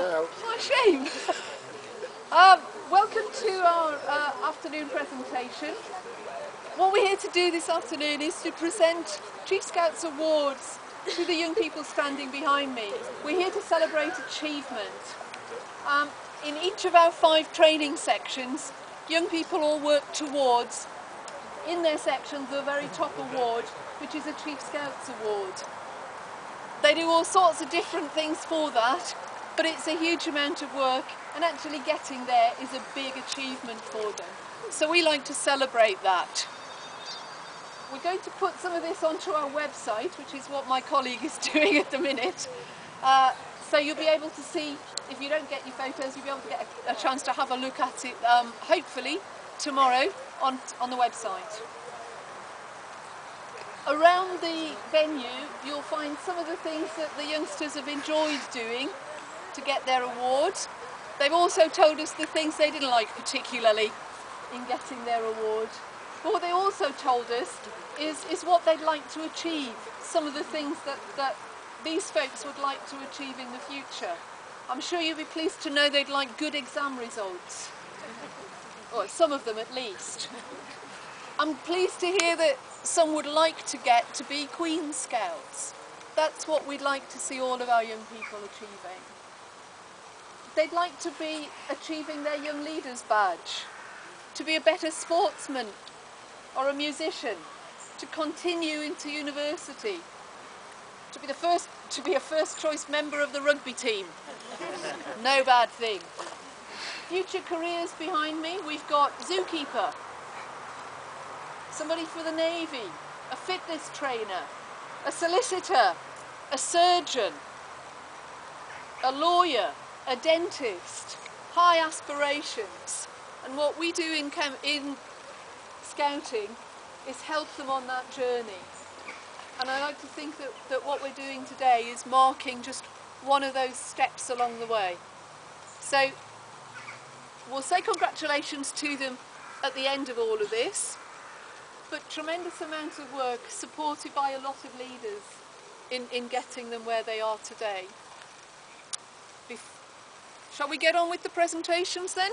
Oh, what a shame. um, welcome to our uh, afternoon presentation. What we're here to do this afternoon is to present Chief Scouts Awards to the young people standing behind me. We're here to celebrate achievement. Um, in each of our five training sections, young people all work towards, in their sections, the very top award, which is a Chief Scouts Award. They do all sorts of different things for that, but it's a huge amount of work and actually getting there is a big achievement for them. So we like to celebrate that. We're going to put some of this onto our website, which is what my colleague is doing at the minute. Uh, so you'll be able to see, if you don't get your photos, you'll be able to get a, a chance to have a look at it, um, hopefully, tomorrow on, on the website. Around the venue, you'll find some of the things that the youngsters have enjoyed doing to get their awards. They've also told us the things they didn't like particularly in getting their award. But what they also told us is, is what they'd like to achieve, some of the things that, that these folks would like to achieve in the future. I'm sure you'll be pleased to know they'd like good exam results, or some of them at least. I'm pleased to hear that some would like to get to be Queen Scouts. That's what we'd like to see all of our young people achieving. They'd like to be achieving their Young Leaders badge, to be a better sportsman or a musician, to continue into university, to be the first to be a first choice member of the rugby team. no bad thing. Future careers behind me, we've got zookeeper, somebody for the Navy, a fitness trainer, a solicitor, a surgeon, a lawyer, a dentist, high aspirations. And what we do in, in scouting is help them on that journey. And I like to think that, that what we're doing today is marking just one of those steps along the way. So we'll say congratulations to them at the end of all of this but tremendous amount of work supported by a lot of leaders in, in getting them where they are today. Shall we get on with the presentations then?